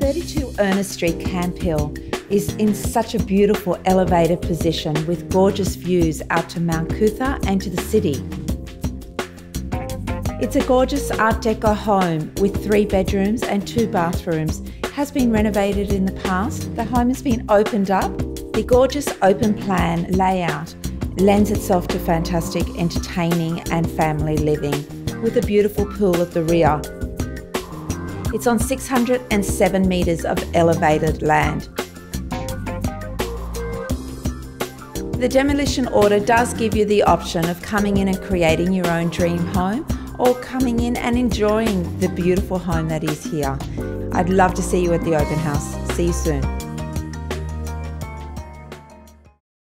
32 Ernest Street, Camp Hill is in such a beautiful elevated position with gorgeous views out to Mount Coot-tha and to the city. It's a gorgeous Art Deco home with three bedrooms and two bathrooms. Has been renovated in the past. The home has been opened up. The gorgeous open plan layout lends itself to fantastic entertaining and family living with a beautiful pool at the rear. It's on 607 metres of elevated land. The demolition order does give you the option of coming in and creating your own dream home or coming in and enjoying the beautiful home that is here. I'd love to see you at the open house. See you soon.